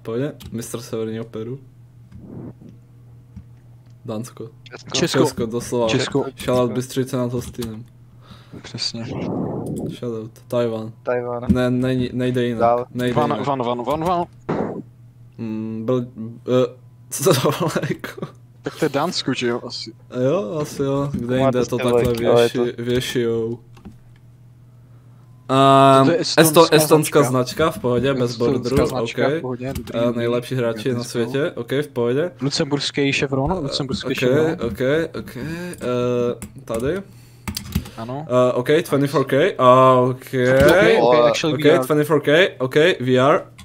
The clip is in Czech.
v pohodě. Mistr Severního Peru. Dánsko. Česko. Česko, doslova. Česko. Shoutout Bystřice nad Hostinem. Přesně. Shoutout. Tajvan. Tajván. Ne, ne, nejde jinak. Dál. Nejde Van, jinak. van, van, van, van. Mm, byl, uh, co to bylo jako? Tak to je Dánsko, že jo, asi. Jo, asi jo. Kde jinde to takhle věši, věšijou. To je esto, estonská značka. v pohodě, bez borderu, ok. pohodě, Uh, nejlepší hráči na světě, ok, v pohodě. Lucemburský chevron, lucemburský Ok, chevron. ok, ok. Uh, tady. Ano. Uh, ok, 24K, uh, ok. Okay, okay, Okay, Ok, we are 24K, ok, VR.